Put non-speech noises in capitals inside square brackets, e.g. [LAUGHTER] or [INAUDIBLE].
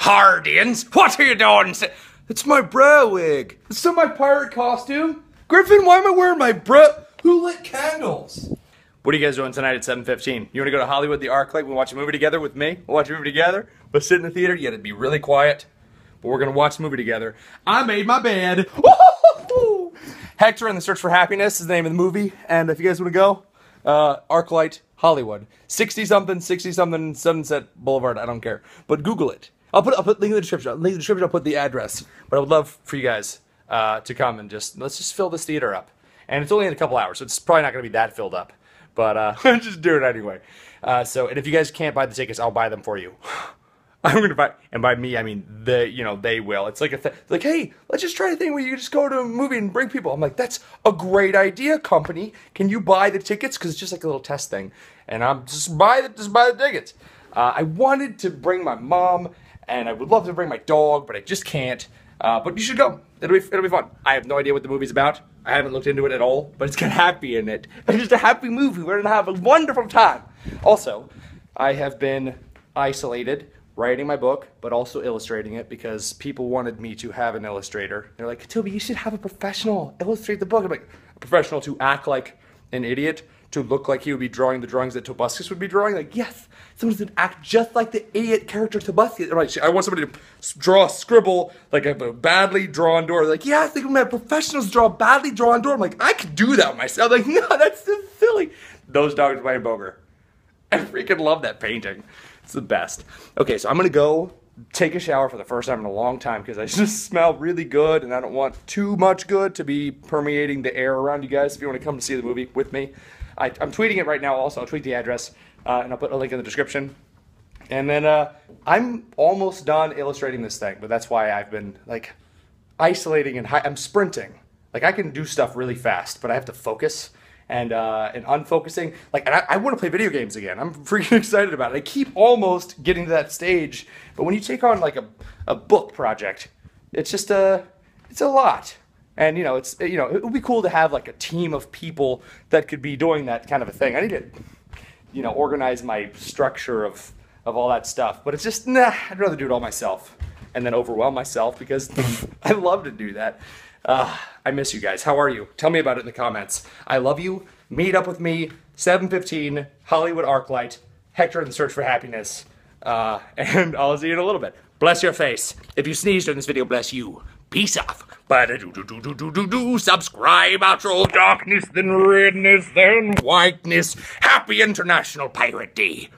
Hardians, what are you doing? It's my bra wig. It's still my pirate costume. Griffin, why am I wearing my bra? Who lit candles? What are you guys doing tonight at 7.15? You want to go to Hollywood, the ArcLight? We watch a movie together with me? We'll watch a movie together? We'll sit in the theater? You gotta be really quiet. But we're gonna watch a movie together. I made my bed. [LAUGHS] Hector and the Search for Happiness is the name of the movie. And if you guys want to go, uh, ArcLight Hollywood. 60 something, 60 something, Sunset Boulevard. I don't care. But Google it. I'll put, I'll put link in the description. Link in the description, I'll put the address. But I would love for you guys uh, to come and just, let's just fill this theater up. And it's only in a couple hours, so it's probably not going to be that filled up. But uh, [LAUGHS] just do it anyway. Uh, so, and if you guys can't buy the tickets, I'll buy them for you. [LAUGHS] I'm gonna buy, and by me I mean they, you know, they will. It's like a like, hey, let's just try a thing where you just go to a movie and bring people. I'm like, that's a great idea, company. Can you buy the tickets? Because it's just like a little test thing, and I'm just buy the just buy the tickets. Uh, I wanted to bring my mom, and I would love to bring my dog, but I just can't. Uh, but you should go. It'll be it'll be fun. I have no idea what the movie's about. I haven't looked into it at all, but it's got happy in it. It's just a happy movie. We're gonna have a wonderful time. Also, I have been isolated writing my book, but also illustrating it because people wanted me to have an illustrator. They're like, Toby, you should have a professional illustrate the book. I'm like, a professional to act like an idiot, to look like he would be drawing the drawings that Tobuscus would be drawing. Like, yes, someone's gonna act just like the idiot character Tobuscus. Like, I want somebody to draw, a scribble like a badly drawn door. Like, yeah, I think have professionals draw a badly drawn door. I'm like, I could do that myself. Like, [LAUGHS] no, that's so silly. Those dogs by Boger. [LAUGHS] I freaking love that painting. It's the best. Okay, so I'm gonna go take a shower for the first time in a long time because I [LAUGHS] just smell really good and I don't want too much good to be permeating the air around you guys. If you want to come to see the movie with me, I, am tweeting it right now. Also, I'll tweet the address uh, and I'll put a link in the description. And then uh, I'm almost done illustrating this thing, but that's why I've been like isolating and hi- I'm sprinting. Like I can do stuff really fast, but I have to focus and uh, and unfocusing. Like, and I, I want to play video games again. I'm [LAUGHS] freaking excited about it. I keep almost getting to that stage, but when you take on like a, a book project, it's just a it's a lot. And you know, it's you know, it would be cool to have like a team of people that could be doing that kind of a thing. I need to, you know, organize my structure of of all that stuff. But it's just nah. I'd rather do it all myself and then overwhelm myself because [LAUGHS] I love to do that. Uh, I miss you guys. How are you? Tell me about it in the comments. I love you. Meet up with me, 715 Hollywood ArcLight, Hector in the Search for Happiness. Uh, [LAUGHS] and I'll see you in a little bit. Bless your face. If you sneezed during this video, bless you. Peace off. But do do do do do do do subscribe outro darkness then redness then whiteness. Happy International Pirate Day.